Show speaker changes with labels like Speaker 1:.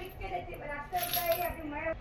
Speaker 1: लिख के देती मैं